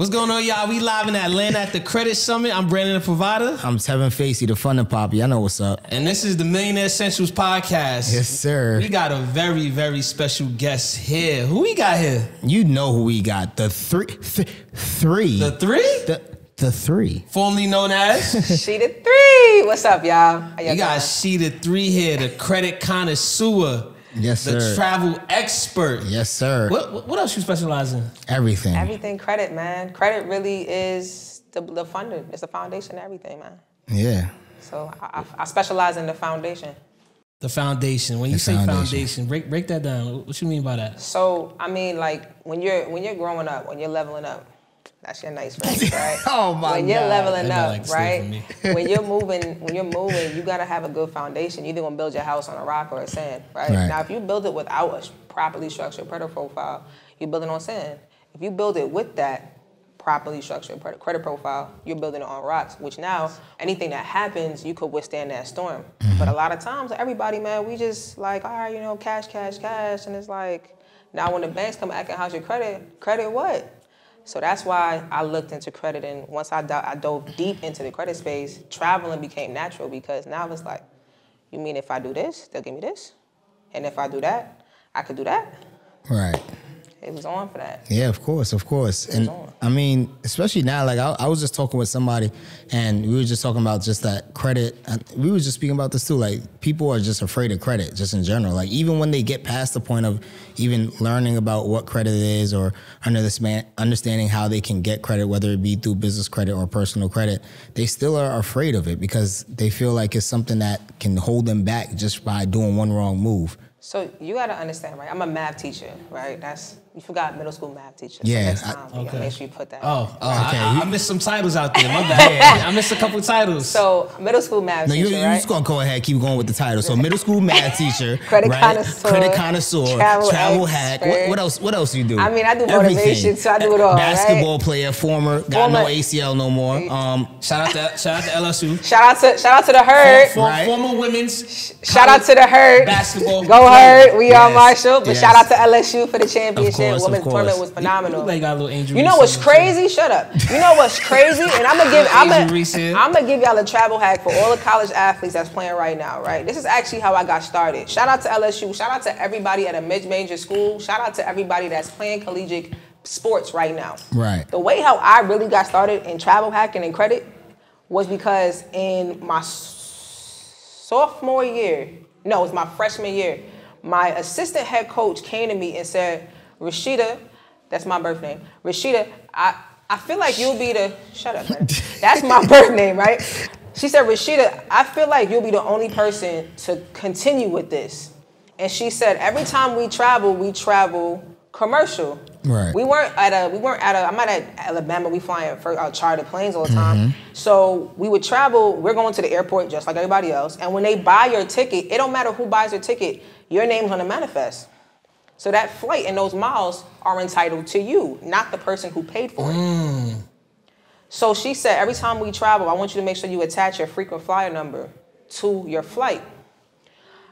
What's going on, y'all? We live in Atlanta at the Credit Summit. I'm Brandon the Provider. I'm Tevin Facey, the Fun and Poppy. I know what's up. And this is the Millionaire Essentials Podcast. Yes, sir. We got a very, very special guest here. Who we got here? You know who we got. The three. Th- three. The three? The, the three. Formerly known as? she the three. What's up, y'all? Y'all You got doing? she the three here, the credit connoisseur. Yes, sir. The sir. travel expert. Yes, sir. What, what- what else you specialize in? Everything. Everything credit, man. Credit really is the, the funding. It's the foundation of everything, man. Yeah. So I, I, I specialize in the foundation. The foundation. When you The say foundation, foundation. break break that down. What you mean by that? So I mean, like when you're when you're growing up, when you're leveling up, that's your nice phrase, right? Oh, my god. When you're God. leveling Maybe I up, like to steal from right? when you're moving, when you're moving, you gotta have a good foundation. You're either gonna build your house on a rock or a sand, right? Right. Now, if you build it without a properly structured credit profile, you're building on sand. If you build it with that properly structured credit credit profile, you're building it on rocks. Which now, anything that happens, you could withstand that storm. But a lot of times, everybody, man, we just like, all right, you know, cash, cash, cash, and it's like, now when the banks come asking how's your credit, credit what? So that's why I looked into credit, and once I, do- I dove deep into the credit space, traveling became natural because now it's like, you mean if I do this, they'll give me this, and if I do that, I could do that. Right. It was on for that. Yeah, of course, of course. And on. I mean, especially now, like I, I was just talking with somebody and we were just talking about just that credit. And we were just speaking about this too. Like people are just afraid of credit just in general. Like even when they get past the point of even learning about what credit is or under this man, understanding how they can get credit, whether it be through business credit or personal credit, they still are afraid of it because they feel like it's something that can hold them back just by doing one wrong move. So you gotta understand, right? I'm a math teacher, right? That's you forgot middle school math teacher. So Yeah, next I- time, you gotta okay. make sure you put that. Oh, oh Okay, I, I, you- I missed some titles out there. My bad. I missed a couple titles. So middle school math No, you, teacher, you right? just gonna go ahead, and keep going with the title. So middle school math teacher, Credit right? connoisseur, credit connoisseur, travel travel, hack. What, expert. what else? What else you do? I mean, I do Everything. motivation, so I do it all, right? Basketball player, former, got no ACL no more. Um, shout out to shout out to LSU. Shout out to shout out to the herd. For, Right. Former women's. Shout out to the herd. basketball Go player. herd. We are Marshall. But yes. shout out to LSU for the championship. Of Women's tournament was phenomenal. you got a little Angel You know what's crazy? Shut up. You know what's crazy? And I'm gonna give I'm Adrian Reese here. gonna give y'all a travel hack for all the college athletes that's playing right now, right? This is actually how I got started. Shout out to LSU. Shout out to everybody at a mid-major school. Shout out to everybody that's playing collegiate sports right now. Right. The way how I really got started in travel hacking and credit was because in my sophomore year, no, it was my freshman year, my assistant head coach came to me and said, Rashida, that's my birth name. Rashida, I, I feel like you'll be the, shut up, man. That's my birth name, right? She said, Rashida, I feel like you'll be the only person to continue with this. And she said, every time we travel, we travel commercial. Right. We weren't at a, we weren't at a, I'm not at Alabama, we flying for uh, charter planes all the time. So we would travel, we're going to the airport just like everybody else. And when they buy your ticket, it don't matter who buys your ticket, your name's on the manifest. So that flight and those miles are entitled to you, not the person who paid for it. So she said, every time we travel, I want you to make sure you attach your frequent flyer number to your flight.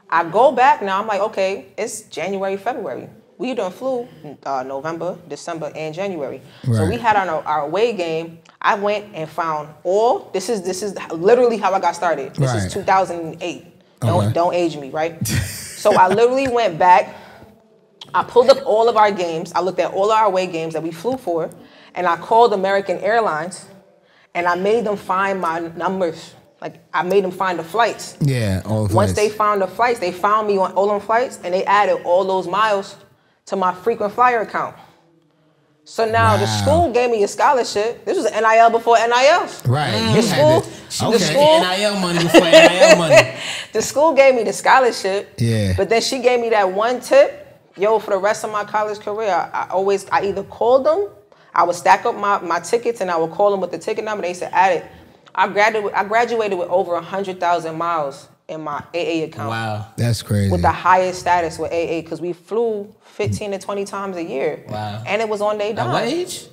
I go back now, I'm like, okay, it's January, February. We done flew uh, November, December, and January. So we had on our, our away game. I went and found all. This is this is literally how I got started. This Right. is 2008. Don't Okay. don't age me, right? so I literally went back. I pulled up all of our games. I looked at all of our away games that we flew for, and I called American Airlines, and I made them find my numbers. Like I made them find the flights. yeah, all the Once flights. they found the flights, they found me on all them flights, and they added all those miles to my frequent flyer account. So now the school gave me a scholarship. This was NIL before NIL. right. The school, the okay. school, NIL money before NIL money. the school gave me the scholarship. Yeah. But then she gave me that one tip. Yo, for the rest of my college career, I, I always, I either called them, I would stack up my, my tickets and I would call them with the ticket number. They said, add it. I graduated, I graduated with over 100,000 miles in my AA account. Wow. That's crazy. With the highest status with AA because we flew 15 to 20 times a year. Wow. And it was on their At what age?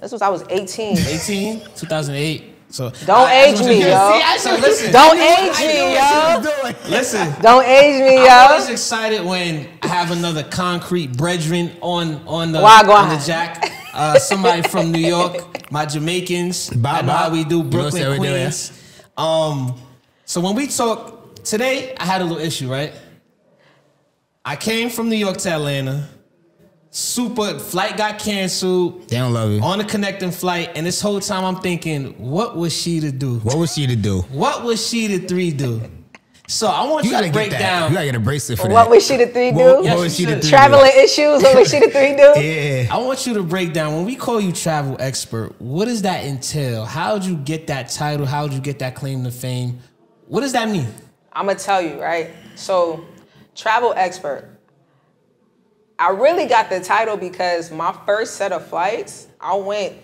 This was, I was 18. 18? 2008. So Don't I- I age just- me, yo. See, I- so listen. Don't age me, yo. she was doing. Listen. Don't age me, yo. I was excited when I have another concrete brethren on on the Why on the jack. uh, somebody from New York, my Jamaicans. Bob, I know how we do You know Brooklyn, do, yeah. Queens. Um, so when we talk today, I had a little issue, right? I came from New York to Atlanta. Super flight got canceled They don't love you. on a connecting flight, and this whole time I'm thinking, what was she to do? What was she to do? What was she to three do? So I want You you, gotta break that. down. You gotta get a bracelet for What that. was she to three do? What, Yes, what was she to you do? Traveling issues. What was she to three do? Yeah. I want you to break down when we call you travel expert. What does that entail? How would you get that title? How would you get that claim to fame? What does that mean? I'm gonna tell you, right? So, travel expert. I really got the title because my first set of flights, I went.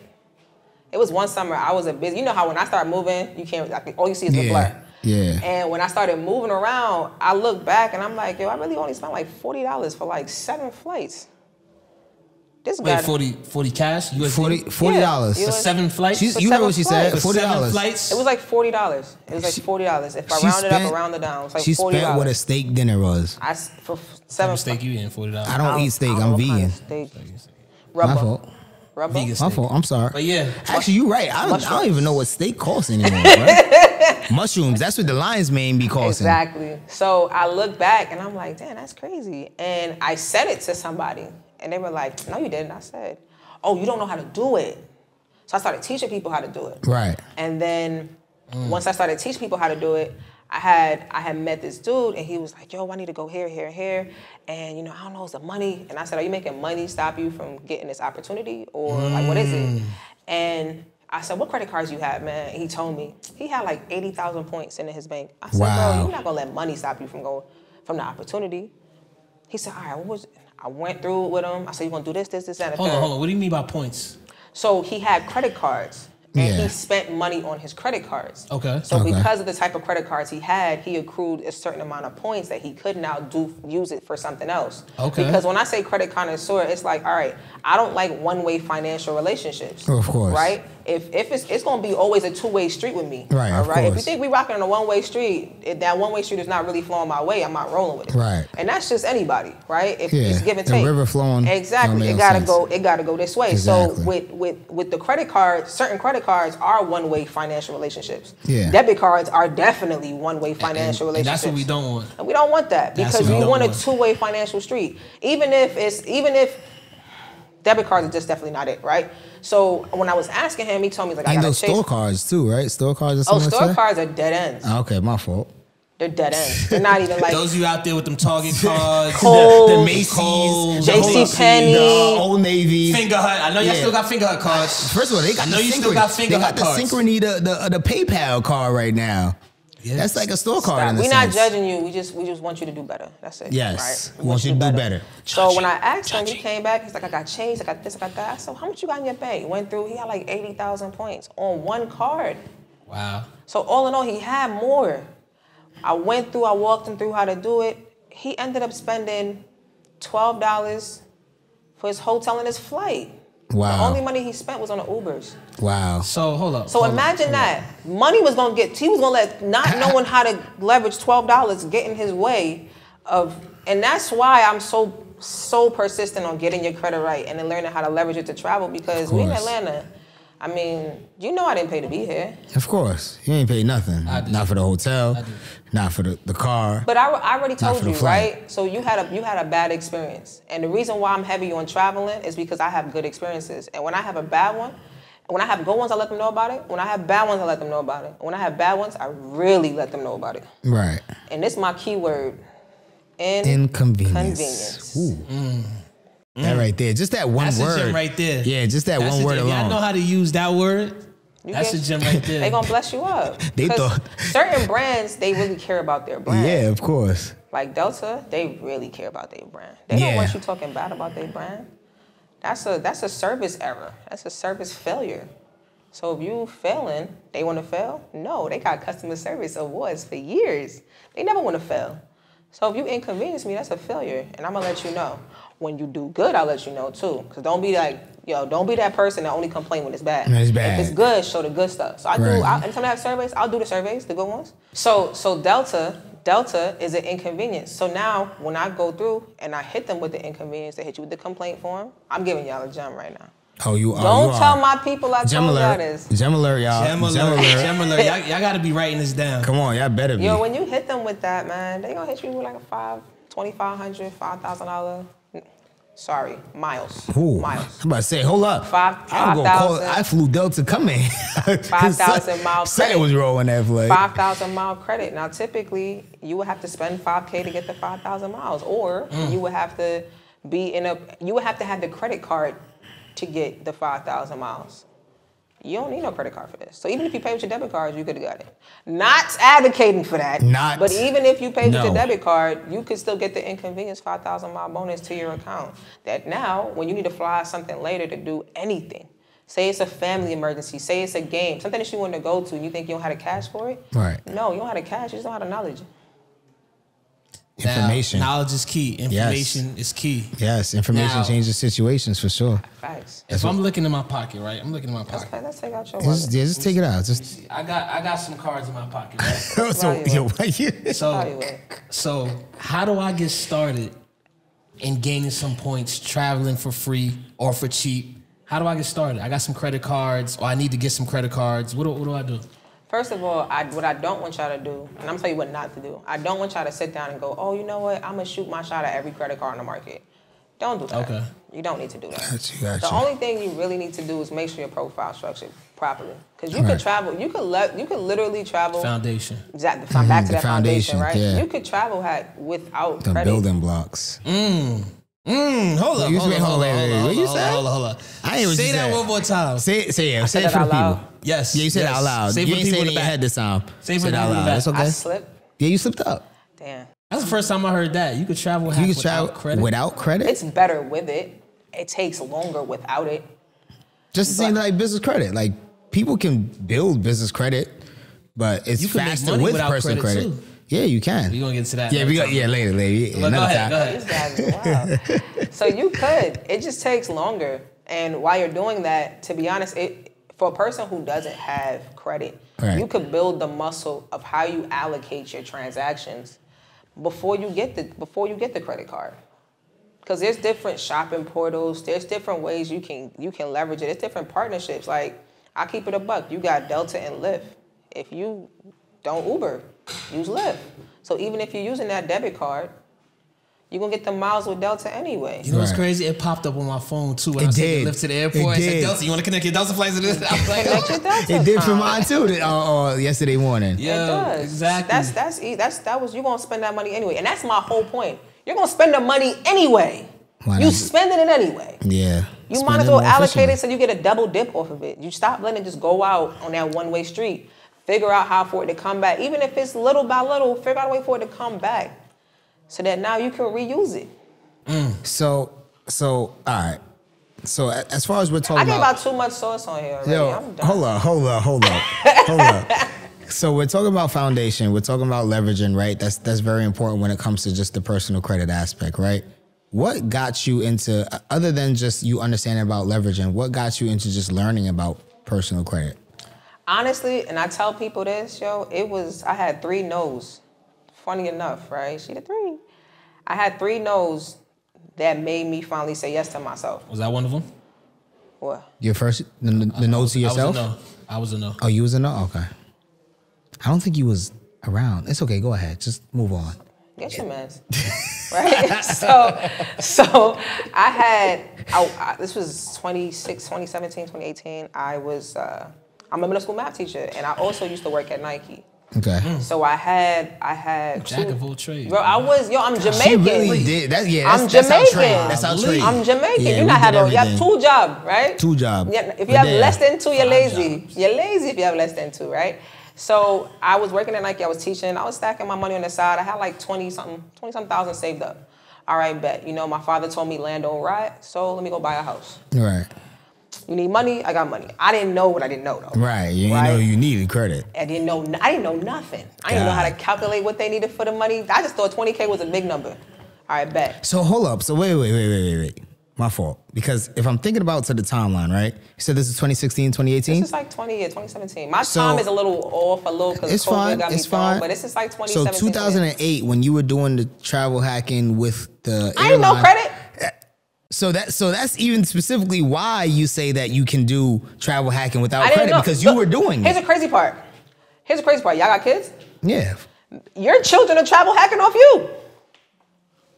It was one summer. I was a busy. You know how when I start moving, you can't. Like, all you see is the Yeah. blur. Yeah. And when I started moving around, I look back and I'm like, yo, I really only spent like forty dollars for like seven flights. This guy. Wait, 40, 40 cash? USD? 40 $40. Yeah, For seven flights? She's, For you heard what she said. flights. For Forty seven dollars. flights? It was like forty dollars. It was like forty dollars. If I She round it up spent- or round it down, it's like she forty spent what a steak dinner was. I s- for f- Seven seven steak you eating forty dollars. I don't eat steak. I don't I'm know kind vegan. of steak. My fault. Rubber. Vegan My steak. fault. I'm sorry. But yeah, Actually, you're right. I don't, I don't even know what steak costs anymore. Right? Mushrooms. That's what the lion's mane be costing. Exactly. So I look back and I'm like, damn, that's crazy. And I said it to somebody, and they were like, no, you didn't. I said, oh, you don't know how to do it. So I started teaching people how to do it. Right. And then mm. once I started teaching people how to do it, I had I had met this dude and he was like, yo, I need to go here, here, here. And you know, I don't know, is the money? And I said, Are you making money stop you from getting this opportunity? Or like what is it? Mm. And I said, What credit cards you have, man? And he told me he had like 80,000 points in his bank. I said, Wow. bro, you're not gonna let money stop you from going from the opportunity. He said, All right, what was it? I went through it with him. I said, You're gonna do this, this, this, and hold on, third." hold on. What do you mean by points? So he had credit cards and Yeah. he spent money on his credit cards. Okay. So Okay. because of the type of credit cards he had, he accrued a certain amount of points that he could now do use it for something else. Okay. Because when I say credit connoisseur, it's like, all right, I don't like one-way financial relationships. Of course. Right? If if it's it's gonna be always a two-way street with me. Right, all right? of. If you think we rocking on a one-way street, if that one-way street is not really flowing my way, I'm not rolling with it. Right. And that's just anybody, right? If Yeah, it's give and take. the take. river flowing Exactly. It gotta sense. go it got to go this way. Exactly. So with with with the credit cards, certain credit cards are one-way financial relationships. Yeah. Debit cards are definitely one-way financial And relationships. that's what we don't want. And we don't want that That's because what we we don't want a two-way financial street. Even if it's even if debit cards are just definitely not it, right? So when I was asking him, he told me like I gotta those chase. store cards too, right? Store cards or oh, something store like cards are dead ends. Ah, Okay, my fault. They're dead ends. They're not even like Those of you out there with them Target cards, Kohl's, the Macy's, Kohl's, the JC whole- Penney. the Old Navy. Fingerhut. I know y'all Yeah. still got Fingerhut cards. First of all, they got I know the you still synchrony. got Finger They got the cards. synchrony, the, the the PayPal card right now. Yes. That's like a store card Stop. in a We're not judging you. We just we just want you to do better. That's it. Yes. Right? We want you to do better. So when I asked him, he came back. He's like, I got changed. I got this. I got that. So how much you got in your bank? Went through. He had like eighty thousand points on one card. Wow. So all in all, he had more. I went through. I walked him through how to do it. He ended up spending twelve dollars for his hotel and his flight. The only money he spent was on the Ubers. Wow. So hold up. So hold imagine up. that. Money was gonna get he was gonna let not knowing how to leverage twelve dollars get in his way of and that's why I'm so so persistent on getting your credit right and then learning how to leverage it to travel because we in. Atlanta. I mean, you know I didn't pay to be here. Of course. You ain't paid nothing. I did. Not for the hotel. I did. Not for the, the car. But I, I already told for you, flight. right? So you had a you had a bad experience, and the reason why I'm heavy on traveling is because I have good experiences, and when I have a bad one, when I have good ones, I let them know about it. When I have bad ones, I let them know about it. When I have bad ones, I really let them know about it. right. And this is my keyword. Inconvenience. Inconvenience. Mm. Ooh. That mm. right there. Just that one That's word. a gem right there. Yeah, just that That's one word gem. alone. Y'all know how to use that word. You That's get- a gem right there. They gonna bless you up. they thought- certain brands they really care about their brand. yeah, of course. Like Delta, they really care about their brand. They Yeah. don't want you talking bad about their brand. That's a that's a service error. That's a service failure. So if you failing, they want to fail? No, they got customer service awards for years. They never want to fail. So if you inconvenience me, that's a failure, and I'm gonna let you know. When you do good, I'll let you know too. Cause don't be like, yo, don't be that person that only complain when it's bad. When it's bad. If it's good, show the good stuff. So I do. Right. I, anytime I have surveys, I'll do the surveys, the good ones. So so Delta, Delta is an inconvenience. So now when I go through and I hit them with the inconvenience, they hit you with the complaint form. I'm giving y'all a gem right now. Oh, you are. Don't you tell are. my people I told Gem y'all alert. this. Gem alert, y'all. Gem alert. Gem alert. Gem alert. Y'all, y'all gotta be writing this down. Come on, y'all better be. Yo, when you hit them with that, man, they gonna hit you with like a five, twenty-five hundred, five thousand dollar. Sorry, miles. Ooh, Miles. I'm about to say, hold up. Five- I'm gonna call. 5,000. I flew Delta coming. 5,000 mile Said it was rolling that flight. Five thousand mile credit. Now, typically, you would have to spend five k to get the five thousand miles, or Mm. you would have to be in a. You would have to have the credit card to get the five thousand miles. You don't need no credit card for this. So even if you pay with your debit card, you could have got it. Not advocating for that. Not- But even if you pay with your debit card, you could still get the inconvenience five thousand mile bonus to your account. That now, when you need to fly something later to do anything, say it's a family emergency, say it's a game, something that you want to go to, and you think you don't have the cash for it. Right. No, you don't have the cash. You just don't have the knowledge. Now, Information. knowledge is key. Information is key. yes, information Now- changes situations for sure. Facts. If I'm looking in my pocket, right? I'm looking in my pocket. Okay, let's take out your Just, yeah, just take it out. Just I got I got some cards in my pocket, right? so, Right, yo, right. why So so how do I get started in gaining some points traveling for free or for cheap? How do I get started? I got some credit cards, or I need to get some credit cards. What do, what do I do? First of all, I, what I don't want y'all to do, and I'm gonna tell you what not to do. I don't want y'all to sit down and go, oh, you know what? I'm gonna shoot my shot at every credit card on the market. Don't do that. Okay. You don't need to do that. Got you, got the only thing you really need to do is make sure your profile structured properly. Because you Right. could travel, you could let, you could literally travel. Foundation. Exactly. Back to that foundation, foundation, right? yeah. You could travel hack without the credit. building blocks. Mm, Mm, hold up. You hold wait, up, hold on, wait, wait, hold what up, you hold said? up, Hold up, hold up. I ain't Say that said. one more time. Say it, say it, say it for the people. Yes. Yeah, you said yes. it out loud. Say you for ain't the say people it in in the your head back. this time. Say it for the out people loud. back. That's I slipped. Yeah, you slipped up. Damn. That's the first time I heard that. You could travel hack You can without travel credit. without credit. It's better with it. It takes longer without it. Just the same but- like business credit. Like people can build business credit, but it's You can make faster with without personal credit, credit. Too. Yeah, you can. We gonna get to that. yeah, we another got yeah later, later. But go another ahead, time. go ahead. These guys are wild. so you could. It just takes longer. And while you're doing that, to be honest, it for a person who doesn't have credit, Right. you could build the muscle of how you allocate your transactions before you get the before you get the credit card. Because there's different shopping portals. There's different ways you can you can leverage it. There's different partnerships. Like I keep it a buck. You got Delta and Lyft. If you don't Uber, use Lyft. So even if you're using that debit card, you're gonna get the miles with Delta anyway. You know what's Right. crazy? It popped up on my phone too when It I said did. Lyft to the It airport. I said, did. Delta, you want to connect your Delta flights to this? I was like, Connect your oh. Delta It did for account. mine too. that- Uh, uh, yesterday morning. It Yeah, does. exactly. That's that's that's that was you gonna spend that money anyway, and that's my whole point. You're gonna spend the money anyway. Why you not? spending it anyway. Yeah. You Spend might as well allocate it so you get a double dip off of it. You stop letting it just go out on that one way street. Figure out how for it to come back, even if it's little by little. Figure out a way for it to come back, so that now you can reuse it. Mm, so, so all right. So as far as we're talking about. I gave about, out too much sauce on here already. yo, I'm done. hold up, hold up, hold up, hold up. So we're talking about foundation. We're talking about leveraging, right? That's that's very important when it comes to just the personal credit aspect, right? What got you into other than just you understanding about leveraging? What got you into just learning about personal credit? Honestly, and I tell people this, yo, it was I had three no's. Funny enough, right? She the three. I had three no's that made me finally say yes to myself. Was that one of them? What? Your first the, the note to yourself? I was a no. I was a no. Oh, you was a no. Okay. I don't think you was around. It's okay. Go ahead. Just move on. Get your mess. right? so so I had I, I, this was 26, 2017, 2018. I was uh, I'm a middle school math teacher and I also used to work at Nike. Okay. Hmm. So I had I had Jack two- of all trades. Bro, I was yo, I'm She Jamaican. really did. That, yeah, that's, I'm that's our Jamaican. trade. That's our trade. I'm Jamaican. Yeah, you we not have a, you have two job, right? Two job. Yeah, if But you have there. less than two, you're lazy. jobs. You're lazy if you have less than two, right? So I was working at Nike. I was teaching. I was stacking my money on the side. I had like twenty something, twenty something thousand saved up. All right, bet. You know, my father told me land don't ride, so let me go buy a house. Right. You need money? I got money. I didn't know what I didn't know though. Right. You Right. know you needed credit. I didn't know. I didn't know nothing. I didn't know how to calculate what they needed for the money. I just thought 20k was a big number. All right, bet. So hold up. So wait, wait, wait, wait, wait, wait. My fault. Because if I'm thinking about to the timeline, right? You said this is 2016, 2018? This is like 20 yeah, 2017. My So- time is a little off, a little because it's COVID fine. got me It's thrown, fine. but this is like 2017. So 2008, when you were doing the travel hacking with the I ain't no airline- credit. So that so that's even specifically why you say that you can do travel hacking without I credit know because you Look, were doing Here's it. the crazy part. Here's the crazy part. Y'all got kids? yeah. Your children are travel hacking off you.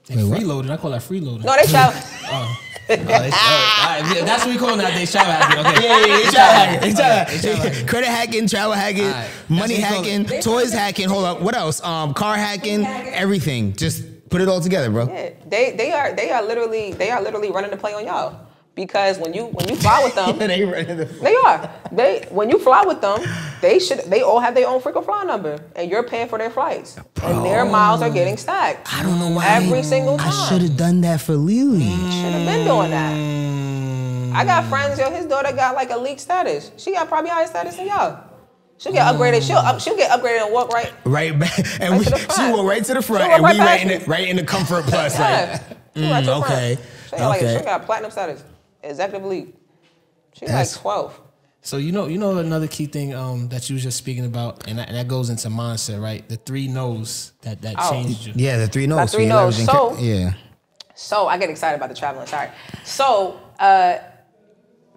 They freeloaded. I call that freeloading. No, they travel. Oh, they- oh, all right, yeah, that's what we call it nowadays. Travel hacking. Okay. Yeah, yeah, yeah, travel hacking, Okay, travel hacking. hacking. Credit hacking, travel hacking, All right. money That's what you hacking, toys hacking. Hold up, what else? Um, car hacking, everything. Just put it all together, bro. Yeah, they they are they are literally they are literally running the play on y'all. Because when you when you fly with them, they running the- They are. They when you fly with them, they should they all have their own frequent fly number, and you're paying for their flights, and their miles are getting stacked. I don't know why. Every single time. I should have done that for Lily. Should have been doing that. I got friends, yo. His daughter got like a leak status. She got probably higher status than y'all. She'll get upgraded. She'll up, she'll get upgraded and walk right. Right back, and Right we, to the she front. went right to the front, She and walked we right right in, past the, right in the comfort plus. Yeah. Like, She right to the mm, front. okay, She got, like, okay. she got platinum status. Executive league. She That's- like 12. So you know, you know another key thing um, that you was just speaking about, and that, and that goes into mindset, right? The three no's that that Oh. changed you. yeah, the three notes. three you no's. leveraging So- cre- yeah, So I get excited about the traveling. Sorry. So uh,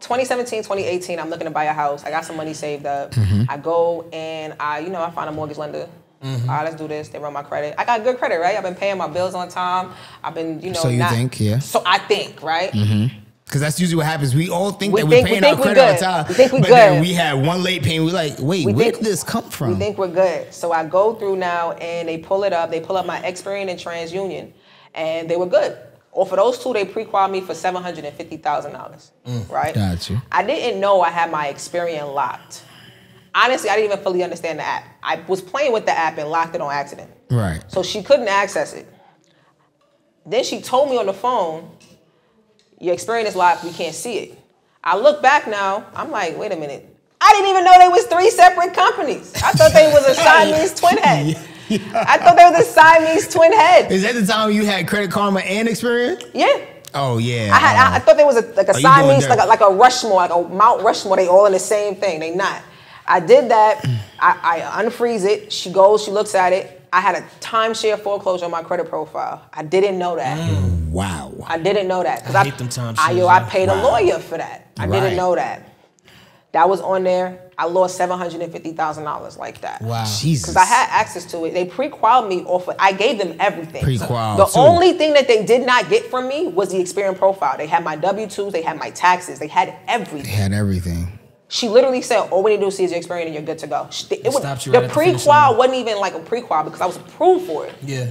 2017, 2018, I'm looking to buy a house. I got some money saved up. Mm-hmm. I go and I, you know, I find a mortgage lender. All right, let's do this. They run my credit. I got good credit, right? I've been paying my bills on time. I've been, you know, So you not- think, yeah. So I think, right? Mm-hmm. because that's usually what happens. We all think We that think- we're we paying our we credit on time, We think we but then good. we had one late payment. We're like, wait, We where think- did this come from? We think we're good. So I go through now and they pull it up. They pull up my Experian and TransUnion, and they were good. Off for those two, they pre-qualified me for seven hundred and fifty thousand dollars. Mm. Right? Got you. I didn't know I had my Experian locked. Honestly, I didn't even fully understand the app. I was playing with the app and locked it on accident. right. So she couldn't access it. Then she told me on the phone, your Experian is locked, we can't see it. I look back now, I'm like, wait a minute. I didn't even know they was three separate companies. I thought they was a Siamese twin head. I thought they was a Siamese twin head. Is that the time you had Credit Karma and Experian? Yeah. Oh yeah. I had I, I thought there was a like a Oh, Siamese, like a, like a Rushmore, like a Mount Rushmore. They all in the same thing. They not. I did that. I, I unfreeze it. She goes. She looks at it. I had a timeshare foreclosure on my credit profile. I didn't know that. Mm, wow. I didn't know that because I I, I, yo, I yeah. paid a lawyer for that. I Right. didn't know that. That was on there. I lost seven hundred and fifty thousand dollars like that. Wow. Jesus. Because I had access to it. They pre-qualified me off of, I gave them everything. Pre-qual, The too. only thing that they did not get from me was the Experian profile. They had my W-2s, they had my taxes, they had everything. They everything. had everything. She literally said, all we need to do is see is your Experian and you're good to go. She- It, was, you the right the pre-qual line. wasn't even like a pre-qual because I was approved for it. Yeah.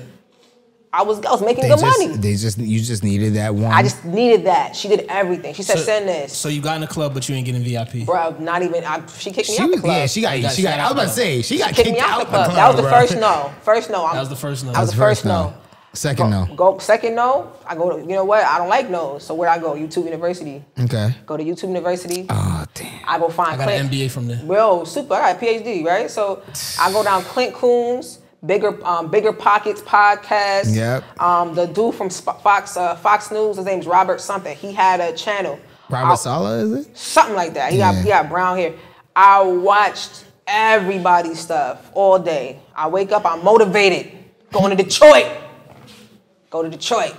I was, I was making They good just, money. they just, you just needed that one. I just needed that. She did everything. She said, So- send this. So you got in the club, but you ain't getting VIP. Bro, not even, I, she kicked me She out the club. yeah, she got, oh, You got- she got. she I was got about to say, she got kicked kicked me out out the club. club, that was the first no. First no. I'm- That was the first no. That was the first no. Second no. Go second no. I go to you know what? I don't like no's. So where I go? YouTube University. Okay. Go to YouTube University. Oh damn. I go find I got an Clint. MBA from there. Well, super. I got a PhD, right? So I go down Clint Coons, bigger um, BiggerPockets podcast. Yep. Um, the dude from Fox uh, Fox News, his name's Robert something. He had a channel. Robert I- Sala, is it? something like that. He Yeah. got he got brown hair. I watched everybody's stuff all day. I wake up, I'm motivated. Going to Detroit. Go to Detroit.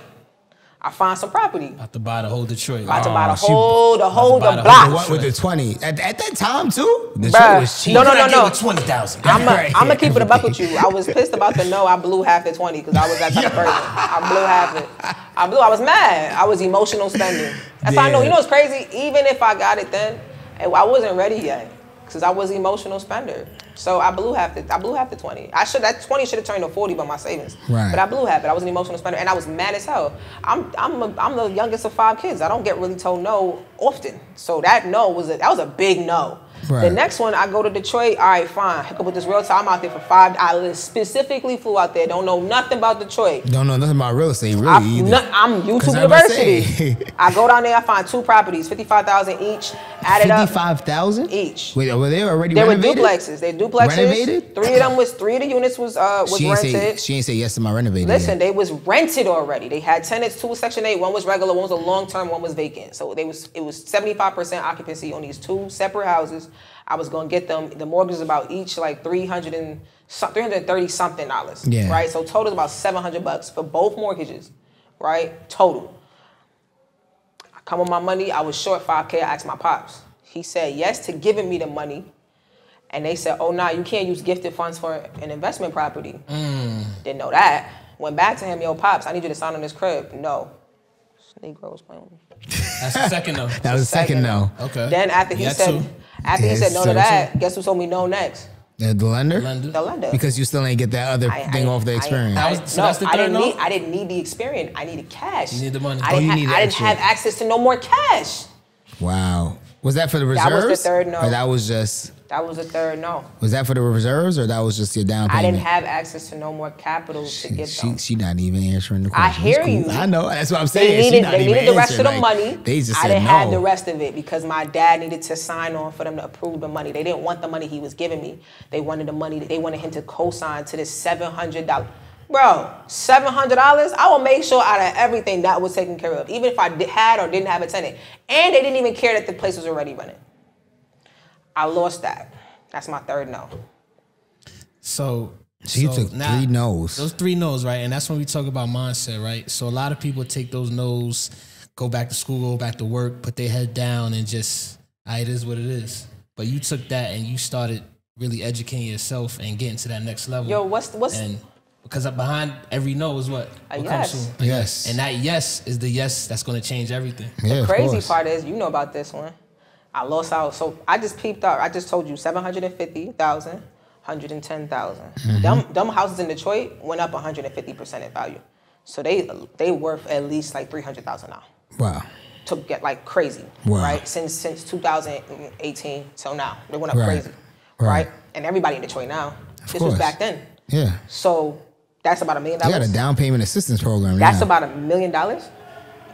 I find some property. About to buy the whole Detroit. About to Oh, buy the whole, the whole, the block. with the twenty at, at that time too? The Bruh. was cheap. No, no, no, no. Twenty thousand. I'm gonna keep it a buck with you. I was pissed about the no. I blew half the 20 because I was that type of person. I blew half it. I blew, I was mad. I was emotional spending. That's how I know. You know what's crazy? Even if I got it then, I wasn't ready yet because I was an emotional spender. So I blew half the I blew half the 20. I should that 20 should have turned to 40 by my savings. Right. But I blew half it. I was an emotional spender and I was mad as hell. I'm I'm a, I'm the youngest of five kids. I don't get really told no often. So that no was a that was a big no. The next one, I go to Detroit. All right, fine. Hook up with this realtor. I'm out there for five. I specifically flew out there. Don't know nothing about Detroit. Don't know nothing about real estate, really. I, either. no- I'm YouTube I'm about to University. I go down there. I find two properties, fifty-five thousand each. Added it up. Fifty-five thousand Each. Wait, were they already They were duplexes. They duplexes. Renovated? Three of them was three of the units was uh was She ain't say she ain't say yes to my renovated. Listen, yet. they was rented already. They had tenants. Two was Section Eight. One was regular. One was a long term. One was vacant. So they was it was seventy five percent occupancy on these two separate houses. I was gonna get them. The mortgage is about each like three hundred and three hundred thirty something dollars. Yeah. Right. So total is about seven hundred bucks for both mortgages. Right. Total. I come with my money. I was short 5K. I asked my pops. He said yes to giving me the money. And they said, oh, nah, you can't use gifted funds for an investment property. Hmm. Didn't know that. Went back to him, yo, pops, I need you to sign on this crib. No. This Negro was playing with me. That's the second no. That was the second no. Okay. Then after he Yeah, said, two. After he said no sir, to that, guess who told me no next? The, the lender? London. The lender. Because you still ain't get that other I- thing I- off the Experian. I, That was- so no, that's the I didn't no? need. I didn't need the Experian. I needed cash. You need the money. I Oh, didn't, you ha- need I didn't have access to no more cash. wow. Was that for the reserves? That was the third no. Or that was just That was the third no. was that for the reserves or that was just your down payment? I didn't have access to no more capital to get she, them. she not even answering the question. I hear cool. you. I know. That's what I'm They saying. She needed, not they even needed the rest of the. Like, money. They just I didn't no. have the rest of it because my dad needed to sign on for them to approve the money. They didn't want the money he was giving me. They wanted the money. They wanted him to co-sign to this seven hundred dollars. Bro, seven hundred dollars. I will make sure out of everything that was taken care of, even if I did, had or didn't have a tenant. And they didn't even care that the place was already running. I lost that. That's my third no. So So you so took three no's. Those three no's, right? And that's when we talk about mindset, right? So a lot of people take those no's, go back to school, go back to work, put their head down, and just, ah, it is what it is. But you took that and you started really educating yourself and getting to that next level. Yo, what's what's and because behind every no is what? A what yes. comes to? Yes. And that yes is the yes that's going to change everything. yeah, of crazy course. part is, you know about this one. I lost out. So I just peeped out. I just told you 750,000, 110,000. Mm-hmm. Them, them houses in Detroit went up 150% in value. So they they worth at least like 300,000 now. Wow. To get like crazy, Wow. right? Since since 2018 till now, they went up Right. crazy, Right. right. And everybody in Detroit now. this course. was back then. Yeah. So that's about a million They got dollars. a down payment assistance program. That's now. about a million dollars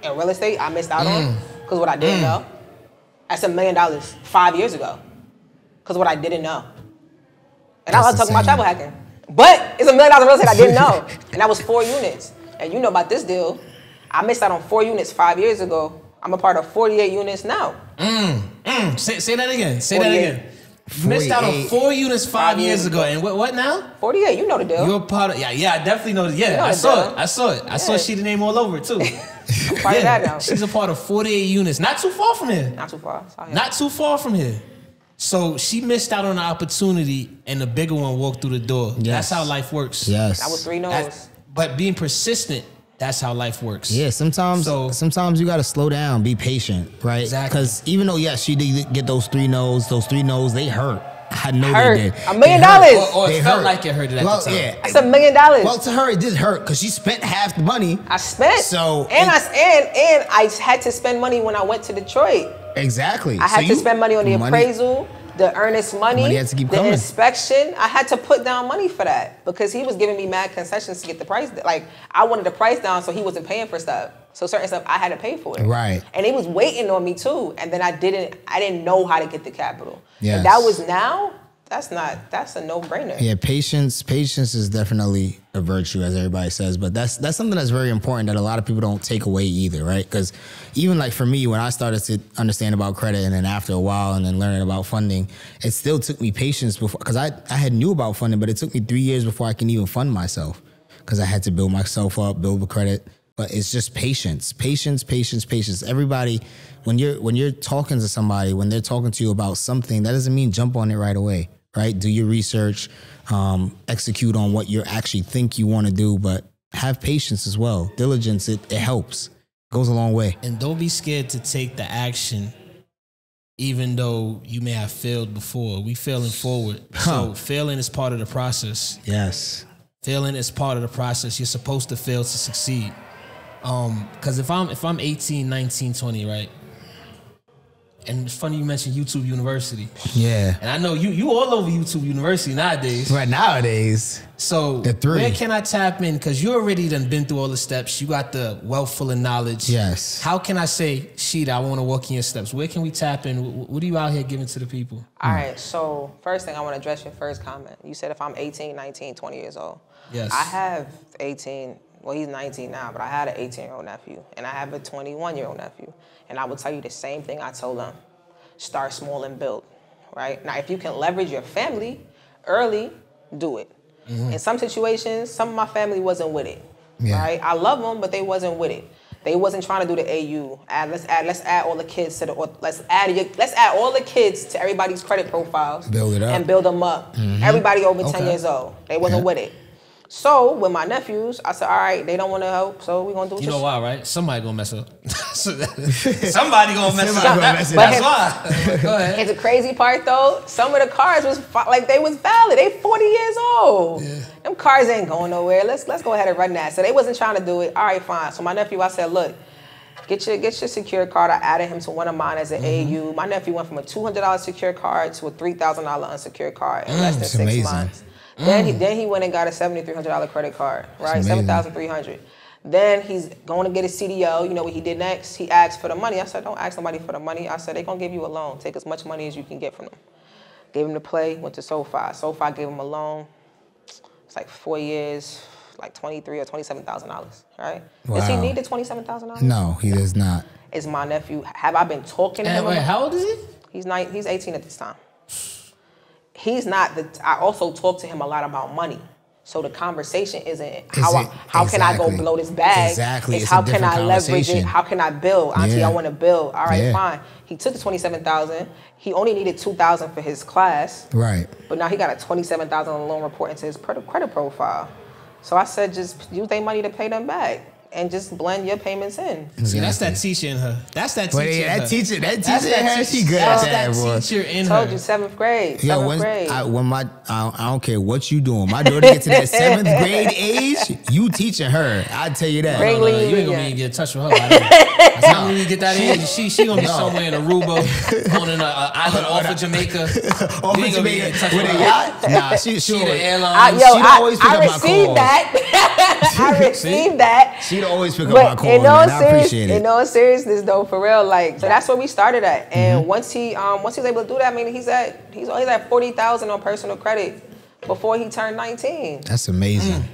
in real estate I missed out on Mm. because what I didn't mm. know. That's a million dollars five years ago because what I didn't know. And I was talking about travel hacking. But it's a million dollars in real estate I didn't know. and that was four units. And you know about this deal. I missed out on four units five years ago. I'm a part of 48 units now. Mm. Mm. Say, say that again. Say that again. You missed out on 48. four units five, Five years years ago. ago. And what, what now? 48, you know the deal. You're a part of yeah, yeah, I definitely know yeah, know I the saw it. I saw it. I saw she the name all over it too. part of that now. She's a part of 48 units. Not too far from here. Not too far. It's. Not too far from here. So she missed out on the opportunity and the bigger one walked through the door. That's how life works. Yes. That was three no's. That's- but being persistent, that's how life works. Yeah, sometimes So- sometimes you gotta slow down, be patient, right? Exactly. Because even though yes, she did get those three no's, those three no's they hurt. I know Hurt. they did. A million They hurt. dollars. Or, or it They felt hurt. like it hurt it at well, the time. Yeah. it's a million dollars. Well, to her it did hurt because she spent half the money. I spent. So and I and and I had to spend money when I went to Detroit. Exactly. I had So to you- spend money on the money- appraisal, the earnest money, Money had to keep the coming. inspection. I had to put down money for that because he was giving me mad concessions to get the price. Like I wanted the price down, so he wasn't paying for stuff. So certain stuff I had to pay for it. Right. And he was waiting on me too. And then I didn't. I didn't know how to get the capital. Yeah. That was now, that's not. That's a no brainer. Yeah, patience. Patience is definitely a virtue, as everybody says. But that's that's something that's very important that a lot of people don't take away either, right? Because even like for me, when I started to understand about credit, and then after a while, and then learning about funding, it still took me patience before. Because I I had knew about funding, but it took me three years before I can even fund myself. Because I had to build myself up, build the credit. But it's just patience, patience, patience, patience. Everybody, when you're when you're talking to somebody, when they're talking to you about something, that doesn't mean jump on it right away right? Do your research, um, execute on what you actually think you want to do, but have patience as well. Diligence, it, it helps, goes a long way. And don't be scared to take the action, even though you may have failed before. We failing forward. So failing is part of the process. Yes. Failing is part of the process. You're supposed to fail to succeed. Um, cause if I'm if I'm 18, 19, 20, right? And it's funny you mentioned YouTube University. Yeah. And I know you you all over YouTube University nowadays. Right nowadays, So The three. where can I tap in? Because you already done been through all the steps. You got the wealth full of knowledge. Yes. How can I say, Sheeta, I want to walk in your steps? Where can we tap in? What are you out here giving to the people? All right, so first thing I want to address your first comment. You said if I'm 18, 19, 20 years old. Yes. I have 18, well, he's 19 now, but I had an 18 year old nephew, and I have a 21 year old nephew. And I will tell you the same thing I told them start small and build, right? Now, if you can leverage your family early, do it. Mm-hmm. In some situations, some of my family wasn't with it, Yeah. right? I love them, but they wasn't with it. They wasn't trying to do the AU. Add, let's add let's add all the kids to the or let's add your, let's add all the kids to everybody's credit profiles. Build it up. and build them up. Mm-hmm. Everybody over ten years old. They wasn't Yeah. with it. So with my nephews, I said, all right, they don't want to help, so we're gonna do. It you just- know why, right? Somebody gonna mess up. Somebody gonna mess Somebody up. gonna mess it That's why. Go ahead. And the crazy part though, some of the cars was like they was valid. They 40 years old. Them cars ain't going nowhere. Let's let's go ahead and run that. So they wasn't trying to do it. All right, fine. So my nephew, I said, look, get your get your secure card. I added him to one of mine as an Mm-hmm. AU. My nephew went from a $200 secure card to a $3,000 unsecured card in less than six amazing. months. Then he mm. then he went and got a $7,300 credit card, right? amazing. 7,300. Then he's going to get his CDO. You know what he did next? He asked for the money. I said, don't ask somebody for the money. I said, they're going to give you a loan. Take as much money as you can get from them. Gave him the play, went to SoFi. SoFi gave him a loan. It's like four years, like 23 or $27,000, right? Does he need the $27,000? No, he does not. Is my nephew, have I been talking to And him? wait, about- how old is he? He's nine, he's 18 at this time. He's not the I also talk to him a lot about money. So the conversation isn't how I, it- how can I go blow this bag? Exactly. It's, It's how can I leverage it? How can I build? Auntie, Yeah. I want to build. All right, Yeah. fine. He took the 27,000. He only needed 2,000 for his class. Right. But now he got a 27,000 loan report into his credit credit profile. So I said just use their money to pay them back and just blend your payments in. See, that's that teacher in her. That's that teacher. But in yeah, that teacher, that That's teacher, in her, she good that's at that, that teacher in Told her. you seventh grade. Yo, Seventh when, grade. I, when my I, I don't care what you doing, my daughter get to that seventh grade age, you teaching her. I tell you that. Bring No, no, no, you ain't gonna in. be get in touch with her. By then. By the time get that age, she she gonna be somewhere in Aruba, owning a, a island off of Jamaica. Off of be Jamaica in touch with with a her. yacht? Nah, she she, She the always, I, yo, She'd I, always pick I up my received that. I received that. She'd always pick up my But call, in all serious, in all seriousness though, for real, like so that's where we started at. And Mm-hmm. once he um once he was able to do that, I mean he's at he's he's at forty thousand on personal credit before he turned nineteen. That's amazing.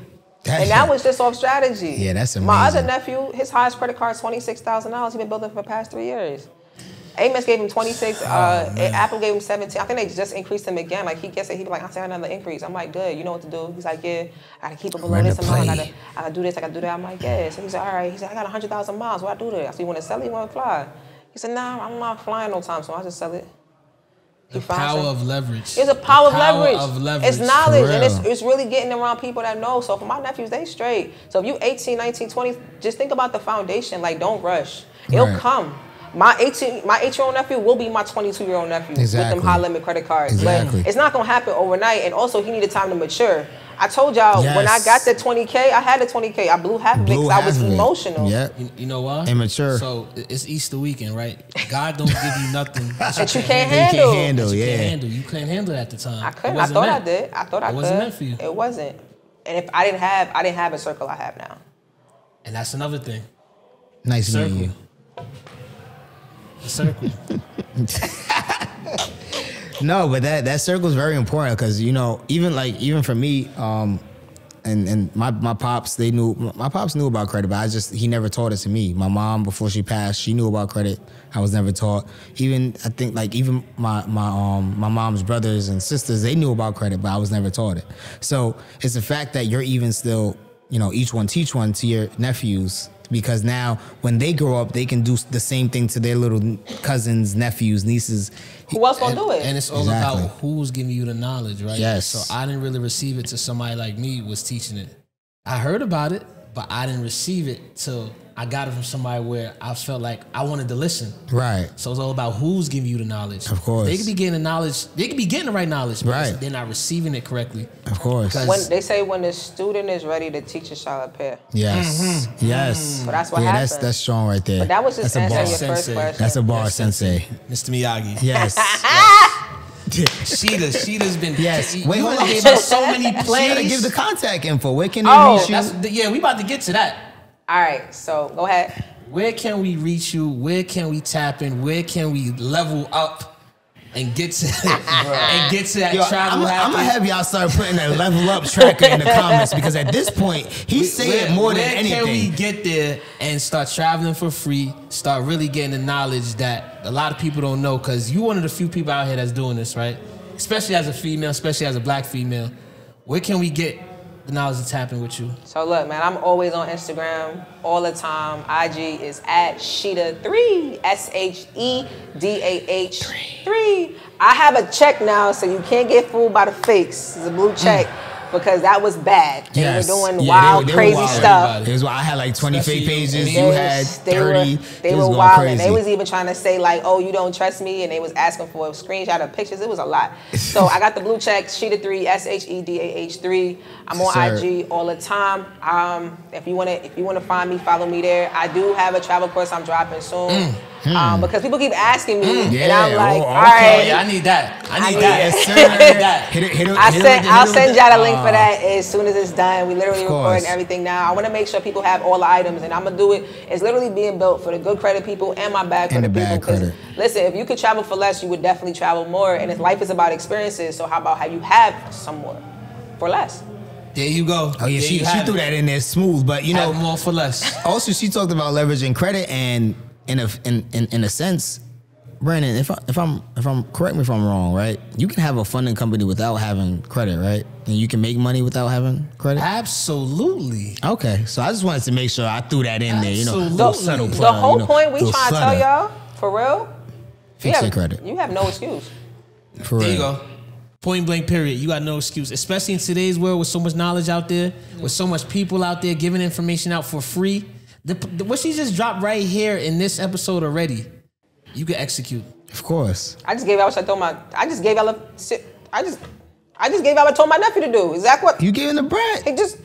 And that was just off strategy. Yeah, that's amazing. My other nephew, his highest credit card is twenty six thousand dollars. He's been building for the past three years. Amos gave him 26. Oh, Uh, Apple gave him 17. I think they just increased him again. Like he gets it, he be like, I said another increase. I'm like, good. You know what to do. He's like, yeah, I gotta keep it below this amount. I gotta, I gotta do this. I gotta do that. I'm like, yeah. So he's like, all right. He said, I got 100,000 miles. What I do there? I said, you want to sell it? You want to fly? He said, nah, I'm not flying no time So I just sell it. He The power it. of leverage. It's a power, The of, leverage. of leverage. It's knowledge, and it's, it's really getting around people that know. So for my nephews, they straight. So if you 18, 19, 20, just think about the foundation. Like, don't rush. It'll Right. come. My 18, my 8 year old nephew will be my 22 year old nephew with them high limit credit cards. Exactly. But it's not gonna happen overnight. And also, he needed time to mature. I told y'all when I got the 20K, I had the 20K. I blew half of it because I was half of it. emotional. Yep. You, you know why? Immature. So it's Easter weekend, right? God don't give you nothing that That you can't You handle. can't handle, that you yeah. can't handle. You couldn't handle it at the time. I couldn't. I wasn't thought I did. I thought I It could. wasn't meant for you. It wasn't. And if I didn't have, I didn't have a circle I have now. And that's another thing. Nice Circle. meeting you. Circle. No, but that that circle is very important because you know even like even for me, um, and and my my pops they knew my pops knew about credit, but I just he never taught it to me. My mom before she passed, she knew about credit. I was never taught. Even I think like even my my um my mom's brothers and sisters they knew about credit, but I was never taught it. So it's the fact that you're even still you know each one teach one to your nephews because now when they grow up they can do the same thing to their little cousins nephews nieces Who else gonna and, do it? and it's all Exactly. about who's giving you the knowledge, right? Yes. So I didn't really receive it till somebody like me was teaching it. I heard about it, but I didn't receive it till I got it from somebody where I felt like I wanted to listen. right So it's all about who's giving you the knowledge. Of course. They could be getting the knowledge. They could be getting the right knowledge, but Right. they're not receiving it correctly. of course Because- when they say when the student is ready, the teacher shall appear. Yes. Mm-hmm. Yes. Mm-hmm. But that's what yeah, that's happened. that's strong right there. But that was just that's answering bar. your first Sensei. question. That's a bar, Yes, sensei. Mr. Miyagi. Yes. Sheeta, Sheeta's been. Yes. You Wait, you hold on. gave us so many You gotta plays. give the contact info. Where can they Oh, reach you? That's yeah, we about to get to that. All right, so go ahead. Where can we reach you? Where can we tap in? Where can we level up and get to and get to that Yo, travel I'm, I'm gonna have y'all start putting that level up tracker in the comments because at this point he's saying where, more where than anything. Where can we get there and start traveling for free? Start really getting the knowledge that a lot of people don't know because you one of the few people out here that's doing this, right? Especially as a female, especially as a black female. Where can we get the knowledge of tapping with you? So look, man, I'm always on Instagram all the time. IG is at Shedah3, S H E D A H 3. I have a check now, so you can't get fooled by the fakes. It's a blue check mm. Because that was bad. They Yes. were doing Yeah, they wild, were- they crazy wild. stuff. Was why I had like 20 Especially fake pages. They You had they 30. Were, they were going wild, crazy. and they was even trying to say like, "Oh, you don't trust me," and they was asking for a screenshot of pictures. It was a lot. So I got the blue check, Shedah three, S H E D A H three. I'm on Sir. IG all the time. Um, if you wanna, if you wanna find me, follow me there. I do have a travel course I'm dropping soon. Um, because people keep asking me, and Mm. Yeah, I'm like, oh, okay. right. Oh, yeah, I need that. I I need need that. Yes, sir. I need that. Hit it, hit it, I hit it sent with the- I'll hit it with send y'all a link for that as soon as it's done. We literally Of recording everything now. I want to make sure people have all the items, and I'm gonna do it. It's literally being built for the good credit people and my bad And credit the people. bad 'cause credit. listen, if you could travel for less, you would definitely travel more. And if life is about experiences, so how about how you have some more for less? There you go. Oh yeah, There she, she threw it. that in there smooth, but you Have know, more for less. also she talked about leveraging credit and in a in, in, in a sense, Brandon, if I, if I'm if I'm correct me if I'm wrong, right? You can have a funding company without having credit, right? And you can make money without having credit. Absolutely. Okay, so I just wanted to make sure I threw that in there. You know, Absolutely. little The- subtle The whole you know, point we little trying to tell y'all, for real, you Fix have, your credit. You have no excuse. For There real. you go. Point blank, period. You got no excuse, especially in today's world with so much knowledge out there, with so much people out there giving information out for free. The, the, what she just dropped right here in this episode already, you can execute. Of course. I just gave out what I told my. I just gave out a. I just. I just gave out what I told my nephew to do. Exactly what You giving the bread. he just.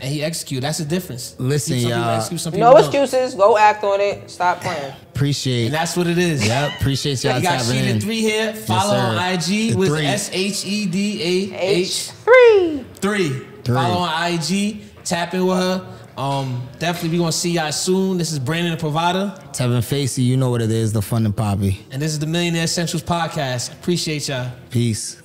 And he execute. That's the difference. Listen, y'all. execute, some people No don't. excuses. Go act on it. Stop playing. Appreciate. And that's what it is. Yep. Appreciate y'all You got tapping Shedah in. three here. Follow sir. on IG The with three. S H E D A H H three. three. Three. Follow on IG. Tap in with her. Um, definitely we gonna see y'all soon. This is Brandon the Provider, Tevin Facey, you know what it is, the fun and poppy. and this is the Millionaire Essentials podcast. Appreciate y'all. Peace.